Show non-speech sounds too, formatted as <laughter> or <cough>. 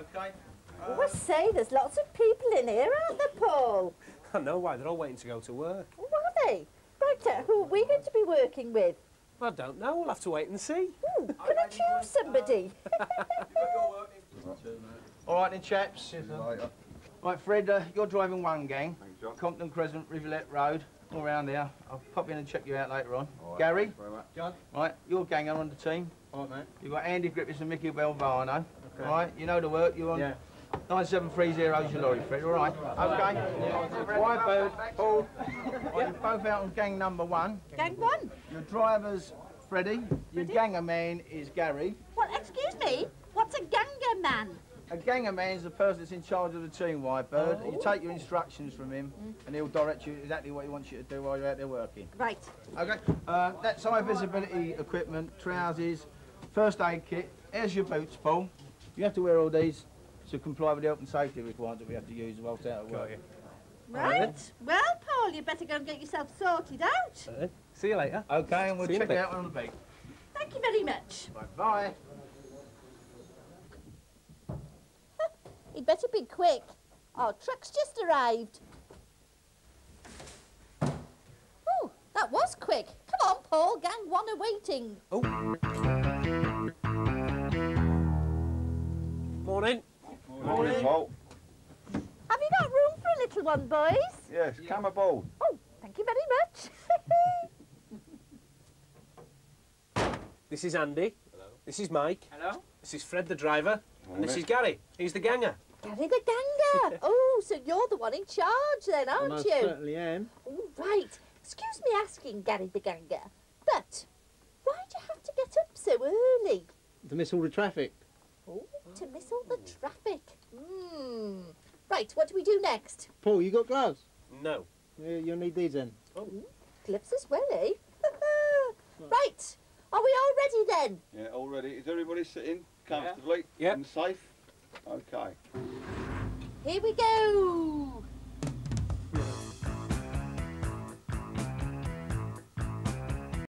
Okay. Oh, I say, there's lots of people in here, aren't there, Paul? I know why, they're all waiting to go to work. Oh, are they? Right, uh, who are we going to be working with? I don't know, we'll have to wait and see. Ooh, can I choose somebody? <laughs> All right then, chaps. Right, Fred, uh, you're driving one gang. Thanks, John. Compton Crescent, Rivulet Road, all around there. I'll pop in and check you out later on. All right, Gary, very much. John, right, you're gang on the team. All right, mate. You've got Andy Griffiths and Mickey Belvano. Okay. All right, you know the work. You're on Yeah. 9730 is your lorry, Fred. All right. Okay. Right, boat. Paul. You're both out on gang number one. Gang one. Your driver's Freddie. Your ganger man is Gary. Well, excuse me, what's a ganga man? A ganger man is the person that's in charge of the team, Whitebird. You take your instructions from him, and he'll direct you exactly what he wants you to do while you're out there working. Right. Okay. Uh, that's high visibility equipment, trousers, first aid kit. Here's your boots, Paul. You have to wear all these to comply with the health and safety requirements that we have to use whilst out at work. Right. Well, Paul, you better go and get yourself sorted out. Uh, see you later. Okay, and we'll See you in a check it bit. out on the beat. Thank you very much. Bye-bye. <laughs> He'd better be quick. Our truck's just arrived. Oh, that was quick. Come on, Paul, gang one are waiting. Morning. Morning, Paul. Have you got room for a little one, boys? Yes, come aboard. Oh, thank you very much. <laughs> This is Andy. Hello. This is Mike. Hello? This is Fred the driver. And this is Gary. He's the ganger. Gary the ganger. <laughs> oh, so you're the one in charge then, aren't Most you? certainly am. All right. Excuse me asking, Gary the ganger, but why do you have to get up so early? To miss all the traffic. Oh, to miss all the traffic. Hmm. Right, what do we do next? Paul, you got gloves? No. Yeah, you'll need these then. Oh. Gloves as well, eh? <laughs> right. Are we all ready then? Yeah, all ready. Is everybody sitting comfortably Yep. and safe? Okay. Here we go.